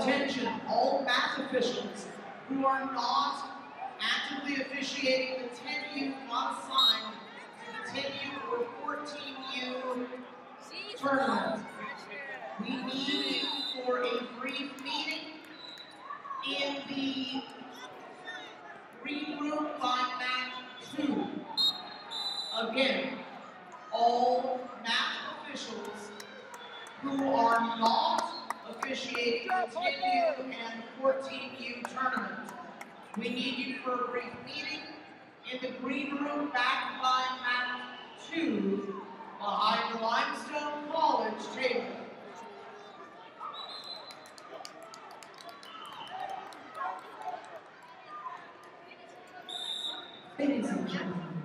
Attention, all math officials who are not actively officiating the 10U not assigned the 10U or 14U tournament. We need you for a brief meeting in the green room by mat two. Again, all national officials who are not officiating the 10U and 14U tournament. We need you for a brief meeting in the green room back by mat two behind the Limestone College table. Ladies and gentlemen,